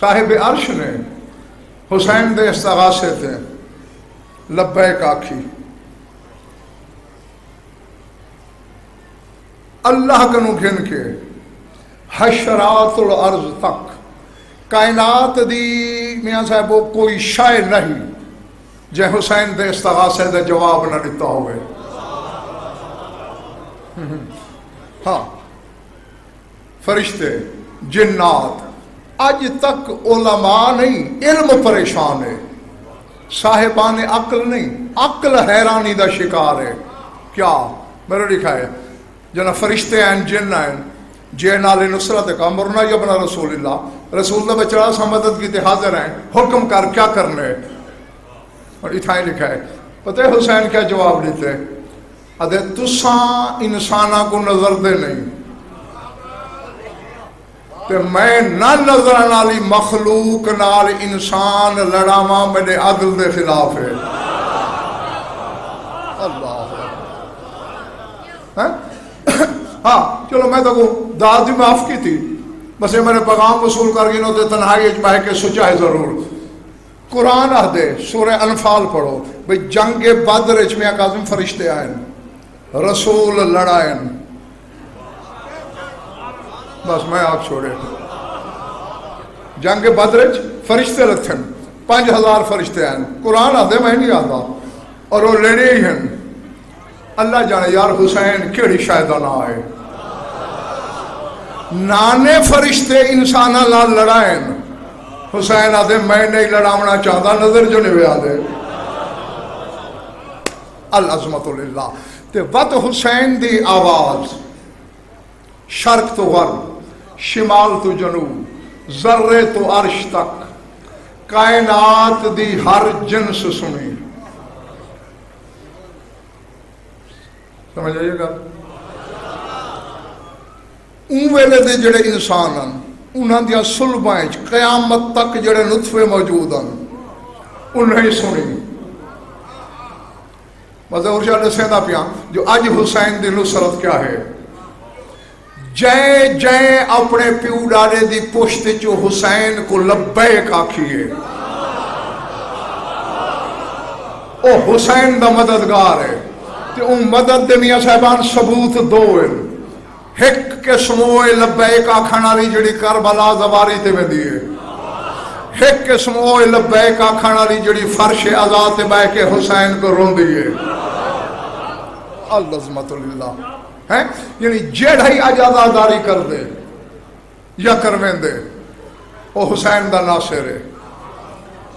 صاحب عرش نے، حسین دے استغاثے تھے لبیک آکھی۔ اللہ کنو گھن کے حشرات الارض تک، کائنات دی میاں صاحب وہ کوئی شائع نہیں جے حسین دے استغاثے دے جواب نہ دیتا ہوئے۔ ہاں۔ فرشتے، جنات۔ اج تک علماء نہیں، علم پریشان ہے۔ صاحبان عقل نہیں، عقل حیرانی دا شکار ہے۔ کیا؟ میرے لکھا ہے جنا فرشتے ہیں، جن ہیں۔ جے نال نصرت کا مرنا یبنا رسول اللہ۔ رسول اللہ بچڑا سا ہاں مدد کی حاضر ہیں۔ حکم کر، کیا کرنے اور اتھائیں لکھا ہے۔ پتہ ہے حسین کیا جواب دیتے ادھے تساں انسانہ کو نظر دے نہیں۔ تے میں نہ نظر نالی مخلوق نال انسان لڑاواں میرے عدل دے خلاف ہے۔ اللہ ہاں؟, ہاں؟ چلو میں تو داد بھی معاف کی تھی بس یہ میں نے پیغام وصول کر گئی تے تنہائی اچ بہ کے سوچا ہے ضرور۔ قرآن آ دے، سورہ انفال پڑھو۔ بھئی جنگ بدر اچ میں اکاظم فرشتے آئیں رسول لڑائیں بس میں آپ چھوڑے جنگ بدرچ فرشتے رتھن پانچ ہزار فرشتے ہیں۔ قرآن آدھے میں نہیں آتا۔ اور وہ لڑے ہی ہیں۔ اللہ جانے یار حسین، کیڑی شاید نہ آئے۔ نانے فرشتے انسانہ لال لڑائیں۔ حسین آدھے، میں نہیں لڑاونا چاہتا، نظر جو نہیں آدھے۔ العظمت للہ۔ تے وقت حسین دی آواز۔ شرق تو غرب۔ شمال تو جنوب، ذرے تو عرش تک، کائنات دی ہر جنس سنی۔ سمجھ آئیے گا اون ویلے دے جڑے انسان ہیں انہاں دیا سلبائیں قیامت تک جڑے نطفے موجود ہیں انہیں سنی۔ مزہ مطلب ارشاد سیدہ پیا جو آج حسین دی نصرت کیا ہے؟ جے جے اپنے پیو ڈالے دی پشت چو حسین کو لبیک آکھیے۔ او حسین دا مددگار ہے۔ تے ان مدد دے میاں صاحبان ثبوت دو ہیں۔ ہک کے سموئے لبیک آکھن والی جڑی کربلا زواری تے میں دیئے ہک کے سموئے لبیک آکھن والی جڑی فرش آزاد تے بہ کے حسین کو رون دیئے العظمت اللہ۔ ہے یعنی جیڑا ہی اجازہ داری کر دے یا کرویں دے۔ وہ حسین دا ناصر ہے۔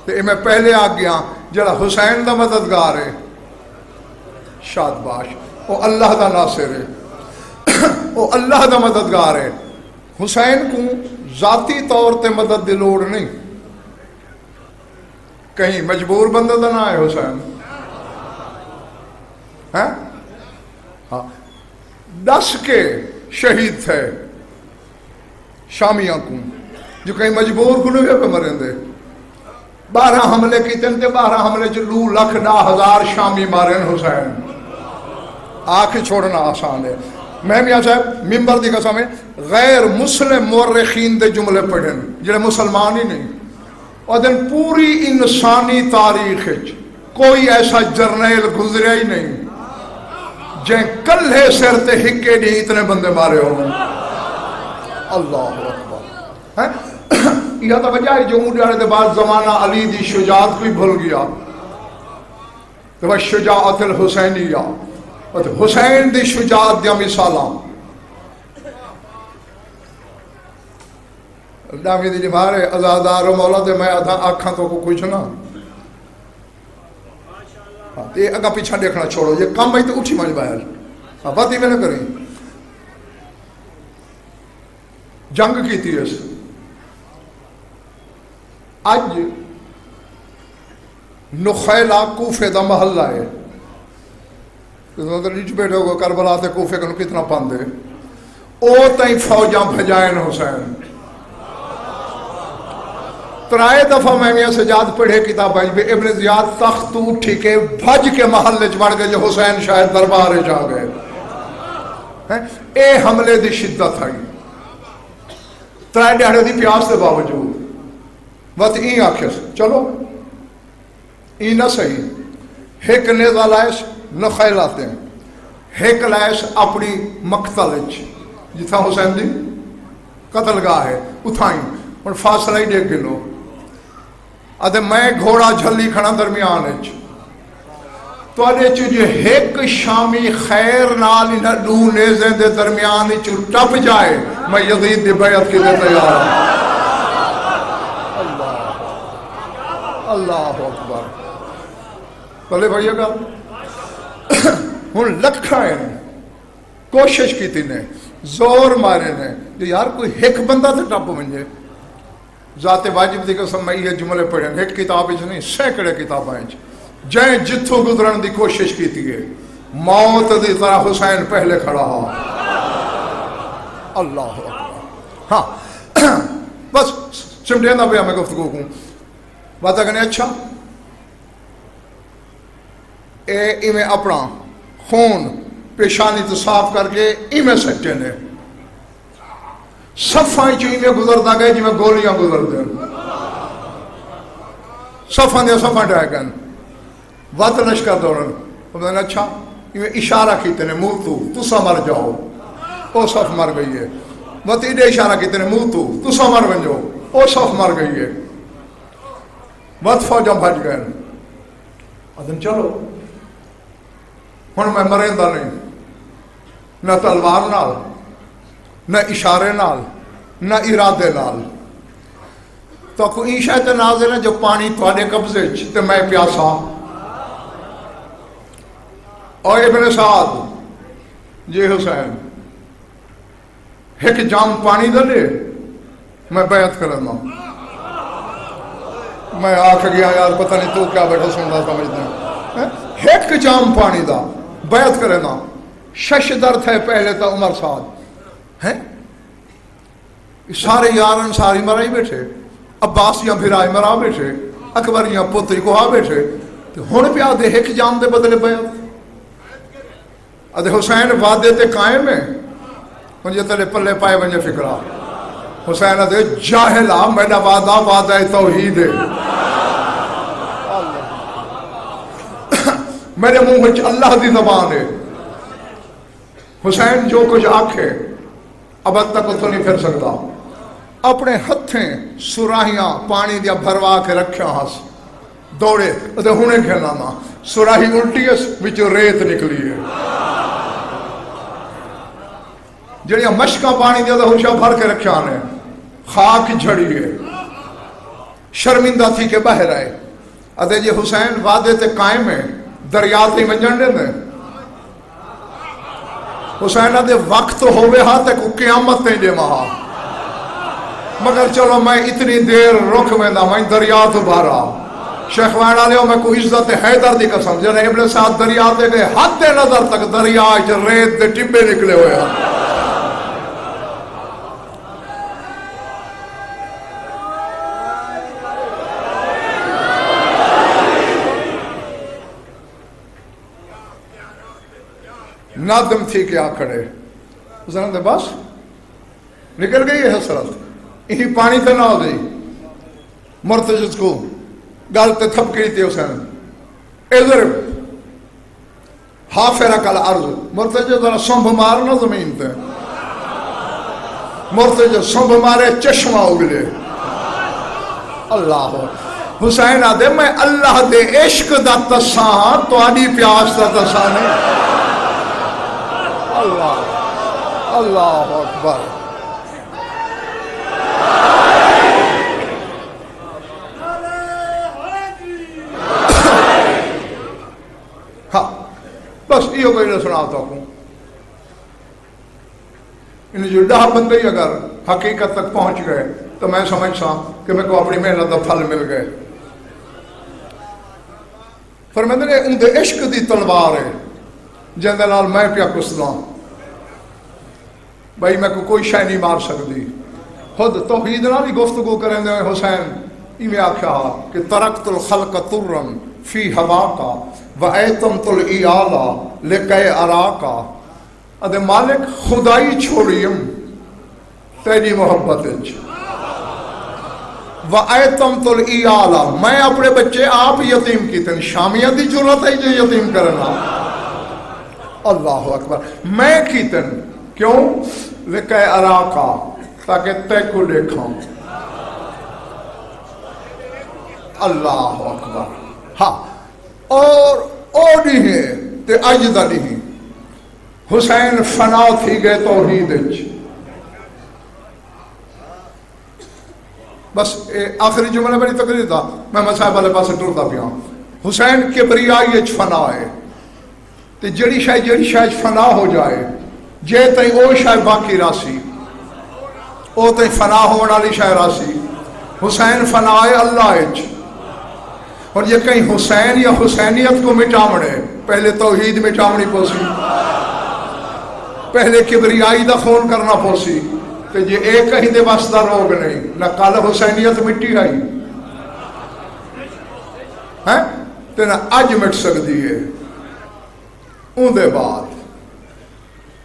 تے میں پہلے آ گیا جڑا حسین دا مددگار ہے۔ شاد باش۔ وہ اللہ دا ناصر ہے۔ وہ اللہ دا مددگار ہے۔ حسین کو ذاتی طور تے مدد دی لوڑ نہیں۔ کہیں مجبور بندہ دا نہ ہے حسین؟ ہاں۔, ہاں۔ دس کے شہید تھے۔ شامیاں کو جو کہیں مجبور کو نہیں پہ مریں دے۔ بارہ حملے کی تے بارہ حملے جو لو لکھ ڈا ہزار شامی مارن حسین۔ آنکھ چھوڑنا آسان ہے۔ میں میاں صاحب ممبر دی قسم ہے، غیر مسلم مورخین دے جملے پڑھن جڑے مسلمان ہی نہیں۔ اور دن پوری انسانی تاریخ کوئی ایسا جرنیل گزریا ہی نہیں۔ جن کلھے سر تے ہکے نہیں، اتنے بندے مارے ہوں۔ اللہ اکبر۔ یہ تو وجہ ہے جو مجھے دے بعد زمانہ علی دی شجاعت کوئی بھول گیا۔ تو شجاعت الحسینیہ۔ حسین دی شجاعت دیا مثالاں ڈامی دی نبھارے ہاں۔ ازادار و مولا دے، میں ادھا آکھاں تو کو کچھ نہ۔ یہ اگا پیچھا دیکھنا چھوڑو یہ کام بھائی تو اٹھی مجھ باہر ہاں بات ہی میں نہ کریں۔ جنگ کی تھی اس۔ اج نخیلہ کوفے دا محلہ ہے۔ نیچ بیٹھے ہوگا، کربلا تے کوفے کنو کتنا پاندے۔ او تائیں فوجاں بھجائن حسین۔ ترائے دفعہ میں میاں سجاد پڑھے کتاب آئی ابن زیاد تخت اٹھی کے بھج کے محل بڑھ گئے، جو حسین شاید دربار جا گئے۔ اے حملے دی شدت آئی ترائے ڈیڑے دی پیاس دے باوجود۔ وقت این آخر چلو۔ ای نہ صحیح۔ ایک نیزہ لائس نہ خیلاتے ہیں ایک لائس اپنی مقتل جتھا حسین دی قتل گاہ ہے اتھائیں اور فاصلہ ہی ڈیک گلو ادھے میں گھوڑا جھلی کھڑا درمیان اچ جی۔ تو اڈے چ جو شامی خیر نال انہاں دو نیزے درمیان اچ ٹپ جائے، میں یزید دی بیعت کے لیے تیار ہوں۔ اللہ اللہ اکبر۔ بھلے بھائیے گا ہن لکھاں کوشش کی تھی زور مارے نے۔ یار کوئی ایک بندہ تے ٹپ ونجے ذات واجب دی قسم میں یہ جملے پڑھن ایک کتاب وچ نہیں، سینکڑے کتاباں وچ جائیں جتھوں گزرن دی کوشش کیتی ہے۔ موت دی طرح حسین پہلے کھڑا ہو۔ اللہ اکبر۔ ہاں۔ بس سمجھے نہ پیا میں گفتگو کو بات کہنے اچھا۔ اے، ایویں اپنا خون پیشانی تو صاف کر کے ایویں سچے نے۔ صفاں چ ایویں گزرتا گئے جی میں گولیاں گزر دیں صفاں دیا صفاں ڈائے گئے وقت لشکر دورن انہوں نے اچھا یہ اشارہ کیتے نے منہ تو تسا مر جاؤ۔ او صف مر گئی ہے۔ وقت ایڈے اشارہ کیتے نے منہ تو تسا مر بن جاؤ او صف مر گئی ہے۔ وقت فوجاں بھج گئے ادن چلو۔ ہن میں مریندا نہیں۔ نہ تلوار نال نہ اشارے نال، نہ ارادے نال۔ تو کوئی شاید نازل ہے جو پانی تھوڑے قبضے تے میں پیاسا۔ اور ابن سعد جی حسین، ایک جام پانی دلے میں بیعت کرنا میں آکھ گیا، یار پتہ نہیں تو کیا بیٹھا سننا سمجھنا ایک جام پانی دا، بیعت کرنا شش درد ہے پہلے تا عمر سعد۔ ہیں؟ سارے یار یارن ساری مرائی بیٹھے، عباسیاں پھرائی مرا بیٹھے، اکبریاں پتری کو آ بیٹھے۔ تو ہن پیا دے ایک جام دے بدلے بیعت ادھے حسین وعدے تے قائم ہے مجھے تلے پلے پائے ونجے فکرہ حسین ادھے جاہلا میڈا وعدہ وعدہ توحید ہے۔ میرے منہ میں اللہ دی زبان ہے۔ حسین جو کچھ آنکھے اب تک تو نہیں پھر سکتا۔ اپنے ہتھیں سراہیاں پانی دیا بھروا کے رکھیا ہاس۔ دوڑے ادھے ہونے کھیلا نا سراہی الٹی ہے بچو ریت نکلی ہے۔ جڑیاں مشکا پانی دیا تو ہوشا بھر کے رکھیا نے۔ خاک جھڑی ہے۔ شرمندہ تھی کہ بہر آئے ادھے جی حسین وعدے تے قائم ہے دریات ہی منجن دے حسینہ دے وقت ہوئے ہاں تے کو قیامت نہیں دے مہا مگر چلو میں اتنی دیر رکھ میں دا میں دریا تو بھارا شیخ وائن آلے میں کو عزت حیدر دی قسم۔ جنہیں ابن ساتھ دریا دے گئے، حد نظر تک دریا دریات ریت دے ٹبے نکلے ہوئے ہاں۔ نادم تھی کہ آ کھڑے۔ حسین دے بس نکل گئی ہے حسرت۔ یہی پانی تے نہ ہو گئی مرتجز کو گل تے تھپ گئی تھی حسین۔ ادھر ہاں حافرہ کل عرض۔ مرتجز ذرا سنبھ مارنا زمین تے۔ مرتجز سنبھ مارے چشمہ اگلے۔ اللہ۔ حسین آدھے، میں اللہ دے عشق دا تساں تو آنی پیاس دا تساں نہیں اللہ اللہ اکبر۔ ہاں بس یہ کوئی سناتا ہوں۔ ان جو ڈہ بندے ہی اگر حقیقت تک پہنچ گئے، تو میں سمجھتا کہ میں کو اپنی محنت کا پھل مل گئے۔ فرمیندے نے ان دے عشق دی تلوار ہے جن میں پیا کسدا بھائی میں کو کوئی شے نہیں مار سکتی۔ خود توحید نال ہی گفتگو کریں دے حسین ایویں آکھیا کہ ترکت الخلق ترن فی ہوا کا و ایتمت الایالا لکے ارا کا ادے مالک خدائی چھوڑیم، تیری محبت اچ وَأَيْتَمْ تُلْ إِيَالَ میں اپنے بچے آپ یتیم کی تن شامیہ دی جرت ہے جو یتیم کرنا۔ اللہ اکبر، میں کی تن کیوں؟ لکھے عراقہ، تاکہ تے کو دیکھاں اللہ اکبر۔ ہاں اور او نہیں ہے تے اجدہ نہیں۔ حسین فنا تھی گئے توحید اچھ بس آخری جملہ بڑی تقریر تھا۔ میں مسائب والے پاس ٹرتا پیا۔ حسین کبریائی اچھ فنا ہے۔ تے جڑی شاید جڑی شاید فنا ہو جائے۔ جے تئی او شاید باقی راسی، او تئی فنا ہونے والی شاید راسی۔ حسین فنا اللہ اچھ اور یہ کہیں حسین یا حسینیت کو مٹامڑے پہلے توحید مٹامڑی پوسی۔ پہلے کبریائی دا خون کرنا پوسی۔ کہ یہ ایک کہیں دے واسطہ روگ نہیں۔ نہ کال حسینیت مٹی آئی ہیں تے نہ اج مٹ سکتی ہے۔ اون دے بعد۔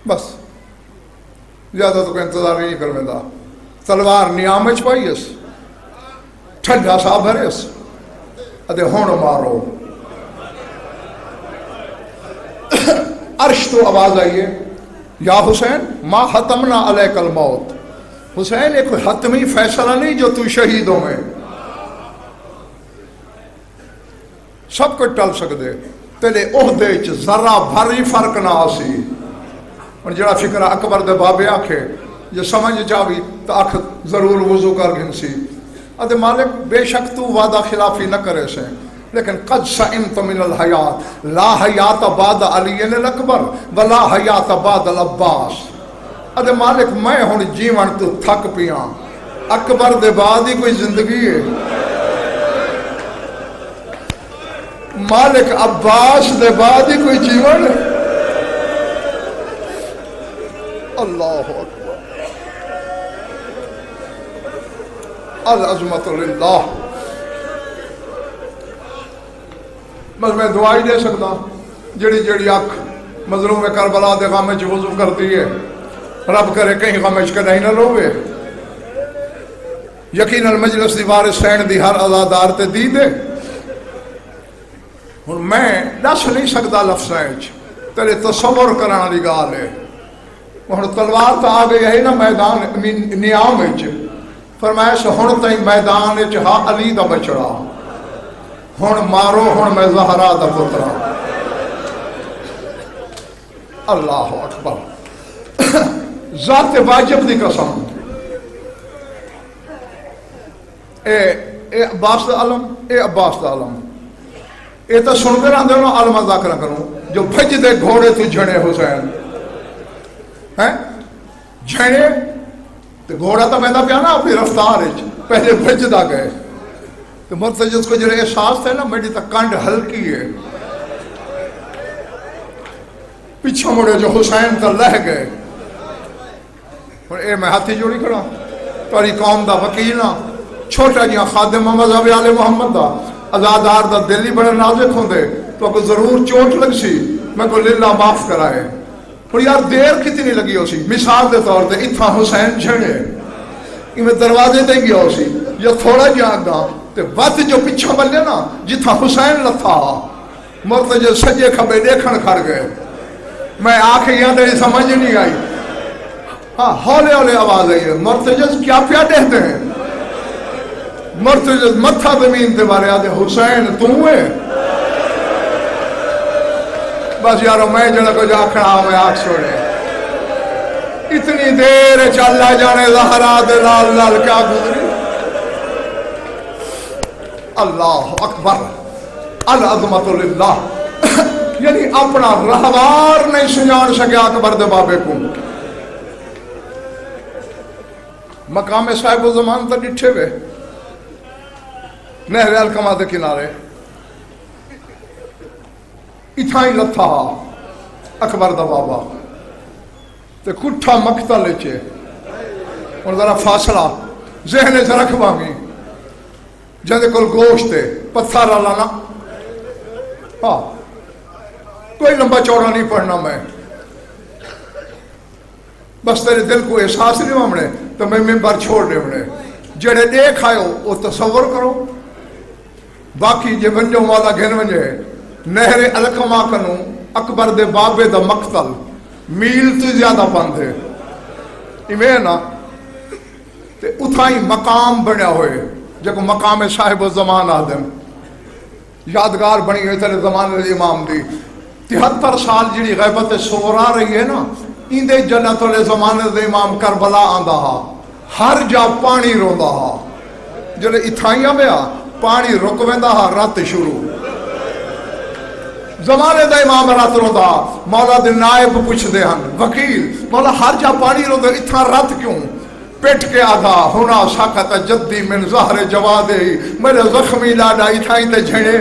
بس۔ زیادہ تو کوئی انتظار نہیں کر میں دا تلوار نیامچ پائیس ٹھنڈا سا بھریس ادھے ہون مارو۔ عرش تو آواز آئیے یا حسین، ما ختمنا علیک الموت۔ حسین ایک حتمی فیصلہ نہیں جو تو شہیدوں میں سب کو ٹل سکتے تیرے عہدے چ ذرا بھری فرق نہ آسی۔ اور جڑا فکر اکبر دے بابے آکھے جو سمجھ چاہی تو اکھ ضرور وضو کر گھنسی ادھے مالک، بے شک تو وعدہ خلافی نہ کرے سے۔ لیکن قد سئمت من الحیات، لا حیات بعد علی الاکبر ولا حیات بعد العباس۔ ادھے مالک، میں ہوں جیون تو تھک پیاں اکبر دے بعد ہی کوئی زندگی ہے۔ مالک، عباس دے بعد ہی کوئی جیون ہے۔ اللہ اکبر العظمت للہ بس میں دعائی دے سکتا جڑی جڑی اکھ مظلوم کربلا دے غم وچ وضو کرتی ہے، رب کرے کہیں غم وچ کدی نہ لوے یقین المجلس دی وارث سین دی ہر ازادار تے دی دے۔ ہن میں دس نہیں سکتا لفظاں وچ تیرے تصور کرن والی گل ہے۔ ہن تلوار تو آ گئی ہے نا میدان نیام وچ۔ فرمایا سو ہن تئی میدان وچ ہا علی دا بچڑا۔ ہن مارو، ہن میں زہرا دا پترا۔ اللہ اکبر۔ ذات واجب دی قسم۔ اے اے عباس دا علم، اے عباس دا علم۔ اے تو سن کر آندے ہو علم ذکر کروں۔ جو بھج دے گھوڑے تو جھڑے حسین۔ جھڑے تو گھوڑا تو میں پیا نا، اپنی رفتار پہلے بھجدا گئے۔ تو مرتجس کو جڑے احساس تھے نا میری تو کنڈ ہلکی ہے۔ پیچھے مڑے جو حسین تو لہ گئے۔ اور اے، میں ہاتھی جوڑی کھڑا۔ تاری قوم دا وکیل ہاں چھوٹا جہاں خادم مذہب آل محمد دا۔ ازادار دا دلی بڑے نازک ہوں دے تو کو ضرور چوٹ لگ سی میں کو للہ معاف کرائے۔ اور یار دیر کتنی لگی ہو سی مثال دے طور تے اتھا حسین جھڑے میں دروازے تے گیا ہو سی یا تھوڑا جہاں گا تے وقت جو پچھا بلے نا جتھا حسین لتھا مرتے جو سجے کھبے دیکھن کھڑ گئے۔ میں آنکھیں یہاں تیری سمجھ نہیں آئی۔ ہاں ہولے ہولے آواز آئی ہے۔ مرتجز کیا پیا دیکھتے ہیں؟ مرتجز متھا زمین تے بارے آدھے حسین تم ہوئے بس یارو، میں جڑا کو جا کھڑا میں آنکھ چھوڑے۔ اتنی دیر چلا جانے زہرا دے لال لال کیا گزری؟ اللہ اکبر۔ العظمت للہ۔ یعنی اپنا رہوار نہیں سنجان سکیا اکبر دے بابے کو۔ مقام صاحب الزمان تا ڈٹھے وے نہر الکما دے کنارے۔ اتھائی لتھا اکبر دا بابا تے کٹھا مقتل چے اور ذرا فاصلہ ذہن سے رکھوا گی جہاں کل گوشت ہے پتھر لانا ہاں کوئی لمبا چوڑا نہیں پڑھنا میں بس تیرے دل کو احساس نہیں مامنے تو میں ممبر چھوڑ دے منے جڑے دیکھ آئے ہو وہ تصور کرو باقی جے ونجو والا گھن ونجے نہر الکما کنو، اکبر دے بابے دا مقتل، میل تو زیادہ بند ہے۔ ایویں نا؟ تے اتھائی مقام بنیا ہوئے جب مقام صاحب الزمان آدم۔ یادگار بنی ہوئی تیرے زمانے دے امام دی۔ تہتر سال جڑی غیبت سور آ رہی ہے نا اندے جنت والے زمانے دے امام کربلا آندا ہا۔ ہر جا پانی روندا ہا۔ جڑے اتھائیاں میں آ پانی رک ویندا ہا، رات شروع۔ زمانے دا امام رات روندا مولا دے نائب پوچھدے ہن، وکیل، مولا ہر جا پانی روندا اتھا رات کیوں؟ پیٹ کے آدھا، ہونا ساکت جدی من زہر جوادے میرے زخمی لاڈا اتھائیں تے جھڑے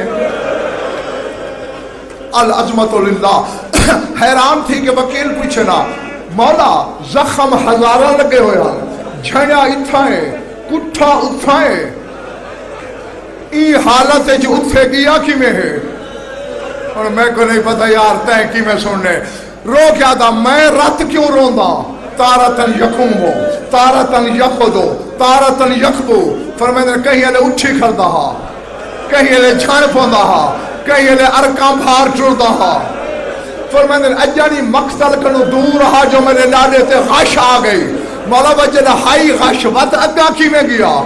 العظمت للہ۔ حیران تھی کہ وکیل پوچھنا مولا زخم ہزارہ لگے ہویا جھڑا اتھائیں، کٹھا اتھائیں۔ ای حالت جو اتھے گیا کی میں ہے؟ اور میں کو نہیں پتا یار تین کی میں سننے۔ رو کیا تھا؟ میں رات کیوں روندا؟ تارتن یکم ہو تارتن یخدو، تارتن یخبو فرمیدن کہیں علی اٹھی کھلدا ہا۔ کہیں علی چھان پوندا ہا۔ کہیں علی ارکام بھار چڑدا ہا۔ فرمیدن اجانی مقتل کنو دور رہا جو میرے لاڈے تے غش آ گئی۔ مولا بجے ہائی غش وط اگا کی میں گیا؟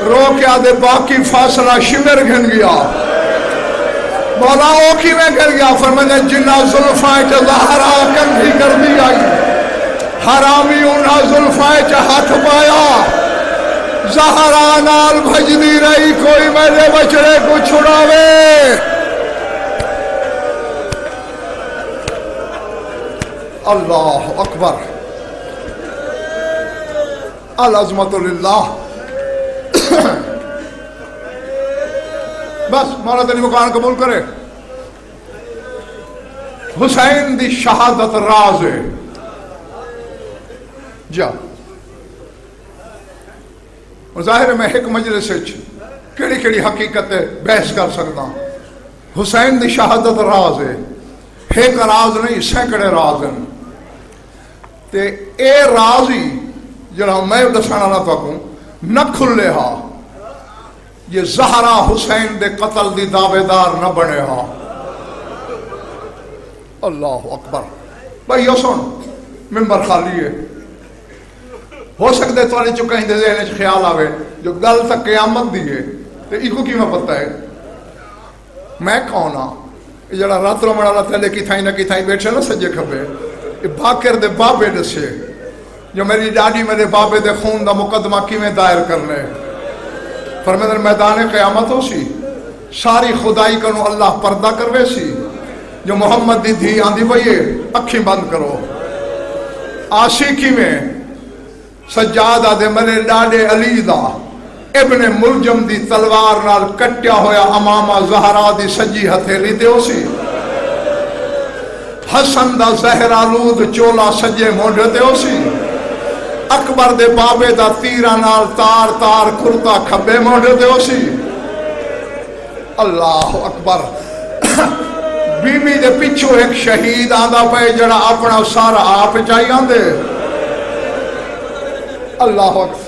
رو کیا دے باقی فاصلہ شمر گھن گیا۔ مولا او کی میں گر گیا؟ فرمانے جنہ ظلفائیں چا ظاہرہ کندھی کر دی آئی۔ حرامی انہا ظلفائیں چا ہاتھ پایا۔ ظاہرہ نال بھج دی رہی، کوئی میرے بچڑے کو چھڑاوے۔ اللہ اکبر۔ العظمت للہ۔ بس مولا تنی مکان قبول کرے۔ حسین دی شہادت راز ہے۔ جا۔ اور ظاہر میں ایک مجلس کیڑی کیڑی حقیقت بحث کر سکتا حسین دی شہادت راز ہے۔ ایک راز نہیں، سینکڑے راز ہیں۔ تے اے راز ہی، جڑا میں دسانا نہ پاکوں نہ کھلے ہاں۔ یہ زہرا حسین دے قتل دی دعوے دار نہ بنے ہاں۔ اللہ اکبر۔ بھائی یہ سن، ممبر خالی ہے۔ ہو سکتے تھوڑے چکہیں دے ذہن چ خیال آوے، جو گل تک قیامت دی ہے، تے ایکو کی میں پتہ ہے؟ میں کون ہاں؟ یہ جڑا رات رو مڑا تھلے کی تھائی نہ کی تھائی بیٹھے نا سجے کھبے یہ باکر دے بابے دسے۔ جو میری ڈاڈی میرے بابے دے خون دا مقدمہ کی میں دائر کرنے؟ فرمیدن میدان قیامت ہو سی ساری خدائی کنو اللہ پردہ کروے سی جو محمد دی دھی آندھی بھئیے اکھی بند کرو۔ آشیکی میں سجاد آدھے میرے ڈاڈے علی دا۔ ابن ملجم دی تلوار نال کٹیا ہویا امامہ زہرا دی سجی ہتھیلی دے ہو سی حسن دا زہر آلود چولا سجے مونڈے دے ہو سی اکبر دے بابے دا تیرہ نال تار تار کرتا کھبے مونڈے دے ہو سی اللہ اکبر۔ بیوی دے پچھو ایک شہید آدھا پہ جڑا اپنا سارا آپ چاہی آندے۔ اللہ اکبر۔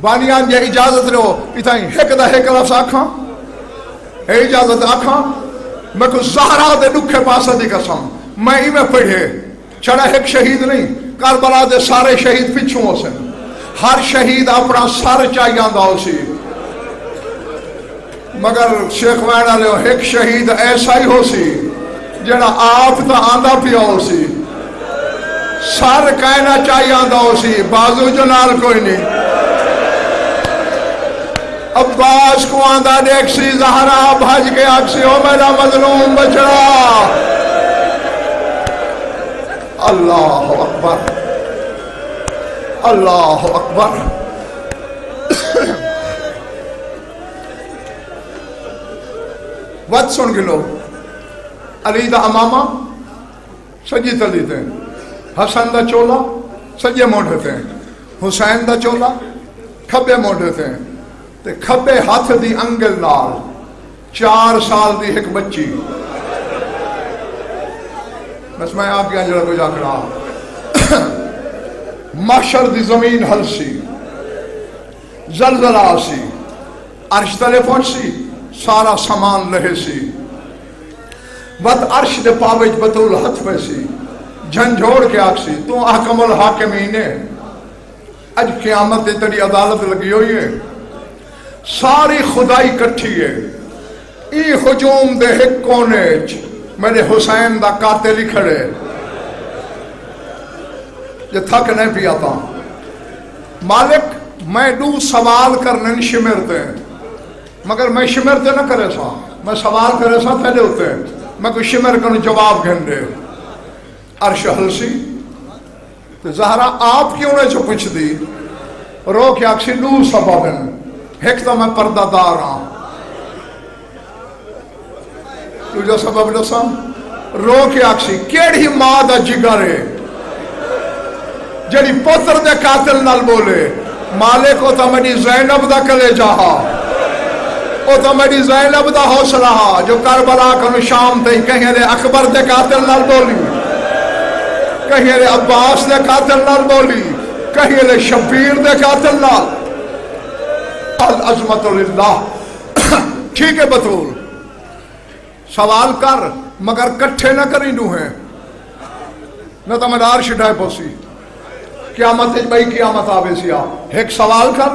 بانیان جے اجازت لو۔ اتائیں ہیک دا ہیک لفظ آکھاں۔ اے اجازت آکھاں۔ میں کو زہرہ دے دکھے پاسا دی قسم۔ میں ہی میں پڑھے۔ چھڑا ایک شہید نہیں۔ کربلا دے سارے شہید پچھوں ہو سن ہر شہید اپنا سار چاہیے آندہ ہو سی۔ مگر شیخ وینا لے ایک شہید ایسا ہی ہو سی جڑا آپ تا آندہ پیا ہو سی۔ سر کہنا چاہیے آندہ ہو سی، بازو جنال کوئی نہیں۔ عباس کو آندہ دیکھ سی زہرہ بھاج کے اکسی ہو میرا مظلوم بچڑا۔ اللہ اکبر۔ اللہ اکبر۔ وقت سن گلو علی دا امامہ سجی تلیتے ہیں۔ حسن دا چولا سجے موڑھتے ہیں۔ حسین دا چولا کھبے موڑھتے ہیں۔ تے کھبے ہاتھ دی انگل نال چار سال دی ایک بچی۔ بس میں آپ کیا جڑا کوئی جاکڑا محشر دی زمین حلسی زلزلہ سی، عرش تلے پہنچ سی، سارا سامان لہے سی۔ بد عرش دے پاوج بطول ہتھ پہ سی جھنجھوڑ کے آگ سی۔ تو احکم الحاکمین ہے اج قیامت دے تری عدالت لگی ہوئی ہے۔ ساری خدائی کٹھی ہے۔ ای حجوم دے ہک کونے میرے حسین دا قاتل ہی کھڑے۔ یہ تھک نہیں پیا تھا مالک، میں دو سوال کرنے شمرتے۔ ہیں مگر میں شمرتے نہ کرے سا میں سوال کرے سا پہلے ہوتے۔ ہیں میں کوئی شمر کرنے جواب گھن دے عرش حلسی۔ تو زہرا، آپ کیوں نے جو پوچھ دی؟ رو کے اکسی دو سبابن ایک تو میں پردہ دار ہاں۔ تو جو سبب دسا رو کے اکسی کیڑی ماں دا جگر ہے جڑی پتر دے قاتل نال بولے مالک کو تا میری زینب دا کلے جاہا او تا میری زینب دا حوصلہ جو کربلا کنو شام تے کہیں دے اکبر دے قاتل نال بولی کہیں دے عباس دے قاتل نال بولی کہیں دے شبیر دے قاتل نال العظمت للہ ٹھیک ہے بطول سوال کر، مگر کٹھے نہ کری نو ہیں۔ نہ تو میں شٹائے پوسی۔ قیامت بھائی، قیامت آوے سیا۔ ایک سوال کر،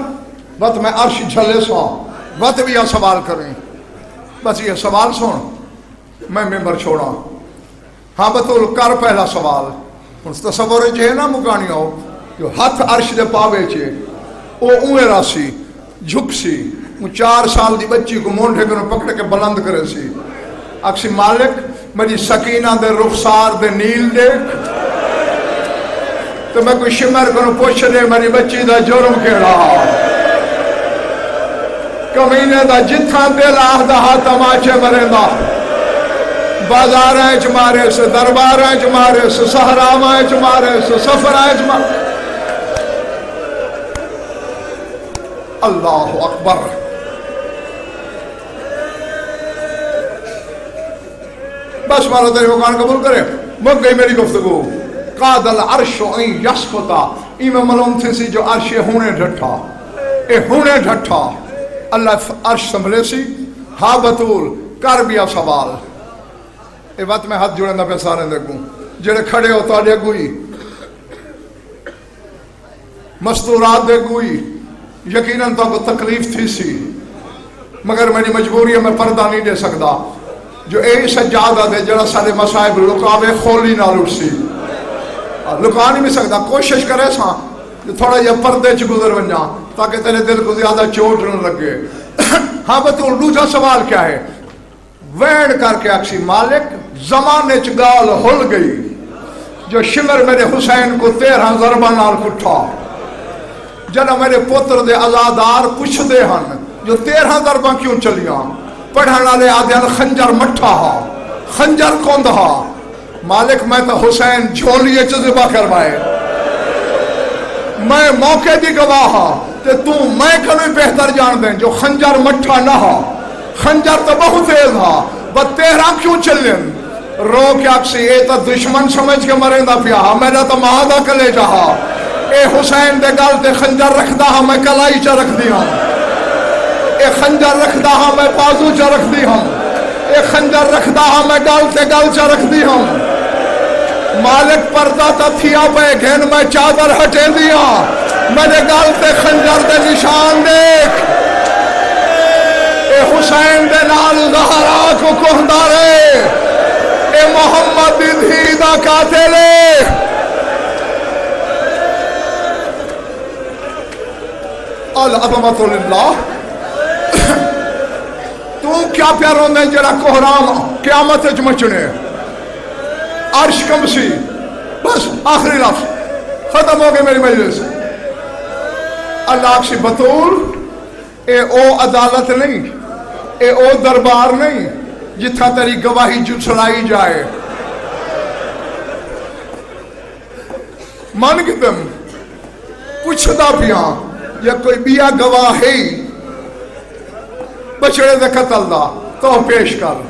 بس میں عرش جھلے سو بس بھی یہ سوال کریں۔ بس یہ سوال سن۔ میں ممبر چھوڑا ہاں بطول کر پہلا سوال۔ اس تصور ہے نا مکانی ہو، جو ہاتھ عرش دے پاوے چھے او اوے راسی، جھک سی۔ وہ چار سال دی بچی کو مونڈے کو پکڑ کے بلند کرے سی۔ اکسی مالک میری سکینہ دے رخسار دے نیل دیکھ تو میں کوئی شمر کو پوچھ دے میری بچی دا جرم کیڑا کمینے دا جتھاں دل آہ دا ہاں تماچے مرے دا بازار ہیں چمارے سے دربار ہیں چمارے سے سہرام ہیں چمارے سے سفر ہیں چمارے اللہ اکبر بس مارا تیرے مکان قبول کرے۔ مک گئی میری گفتگو۔ قاد العرش این یسکتا ایمہ ملوم تھے سی جو عرش ہونے ڈھٹھا۔ اے ہونے ڈھٹھا۔ اللہ عرش سنبھلے سی۔ ہاں بطول، کر بیا سوال۔ اے بات میں ہاتھ جوڑے نہ پہ سارے دیکھوں۔ جڑے کھڑے ہو تو گوئی۔ مستورات دے گوئی۔ یقیناً تو تکلیف تھی سی۔ مگر میری مجبوری ہے، میں پردہ نہیں دے سکتا۔ جو اے سجادہ دے جڑا سارے مسائب لکاوے کھولی نہ لٹ سی لکا نہیں بھی سکتا، کوشش کرے سا جو تھوڑا یہ پردے چ گزر بن جا تاکہ تیرے دل کو زیادہ چوٹ نہ لگے۔ ہاں بطور دوسرا سوال کیا ہے؟ ویڑ کر کے اکسی مالک، زمانے چ گال ہل گئی جو شمر میرے حسین کو تیرہ ضربہ نال کٹھا۔ جنا میرے پتر دے ازادار پوچھ دے ہن جو تیرہ ضربہ کیوں چلیاں؟ پڑھن والے آدھے خنجر مٹھا ہا، خنجر کوند ہا۔ مالک، میں تو حسین جھولیے چزبہ کروائے میں موقع دی گواہ ہا کہ تو میں کنوی بہتر جان دیں جو خنجر مٹھا نہ ہا۔ خنجر تو بہت تیز ہا، بس تیرہ کیوں چلیں رو کیا کسی اے تو دشمن سمجھ کے مریں دا پیا ہا میرا تو مہادہ کلے جہا اے حسین دے گل تے خنجر رکھ دا ہا، میں کلائی چا رکھ دی ہاں اے خنجر رکھ دا ہا میں بازو چا رکھ دی ہاں۔ اے خنجر رکھ دا ہا میں گل تے گل چا رکھ دی ہاں۔ مالک پردہ تا تھیا پہ گھن، میں چادر ہٹے دیا۔ میرے گل تے خنجر دے نشان دیکھ۔ اے حسین دے نال زہرا کو کہندارے اے محمد دی دھی دا قاتلے العظمت للہ۔ کیا پیاروں نے جڑا کوہرام قیامت مچنے۔ عرش کمسی بس آخری لفظ۔ ختم ہو گئے میری مجلس۔ اللہ کی بطول اے او عدالت نہیں۔ اے او دربار نہیں۔ جتھا تیری گواہی جو سنائی جائے۔ من گدم۔ کچھ پیا یا کوئی بیا گواہ ہے۔ بچڑے دے قتل دا تو پیش کر۔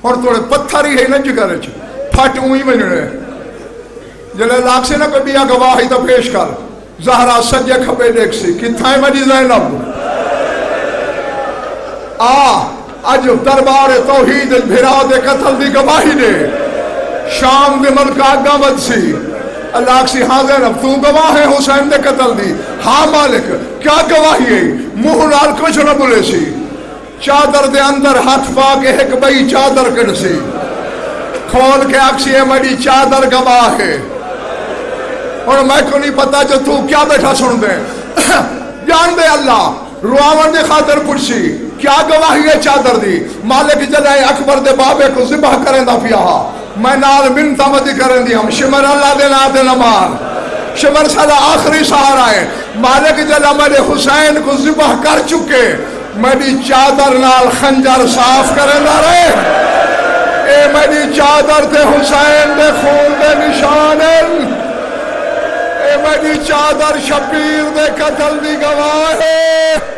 اور توڑے پتھر ہی ہے نا جگر چ پھٹ اوئی بننے۔ جلے لاکھ سے نہ کوئی بیا گواہ ہی تو پیش کر۔ زہرا سجے کھبے دیکھ سی کتھائیں میری زینب۔ آ، اج دربار توحید بھرا دے قتل دی گواہی دے۔ شام دے ملک آگا مد سی۔ اللہ سی ہاں زینب، تو گواہ ہے حسین دے قتل دی۔ ہاں مالک، کیا گواہی ہے؟ منہ نال کچھ نہ بولے سی؟ چادر دے اندر ہاتھ پا کے ایک بئی چادر کڑ سی۔ کھول کے آکسی ہے میری چادر گواہ ہے۔ اور میں کو نہیں پتا جو تو کیا بیٹھا سن دے؟ جان دے اللہ، رواون دے خاطر پرسی کیا گواہی ہے چادر دی؟ مالک جلائے اکبر دے بابے کو ذبح کریں دا پیا۔ میں نال منتا مدی کریں دی ہم۔ شمر اللہ دے نا دے نمار شمر سالہ آخری سہارا ہے۔ مالک جل عمل حسین کو ذبح کر چکے۔ میری چادر نال خنجر صاف کرے دا رہے۔ اے میری چادر تے حسین دے خون دے نشان اے میری چادر شبیر دے قتل دی گواہ ہے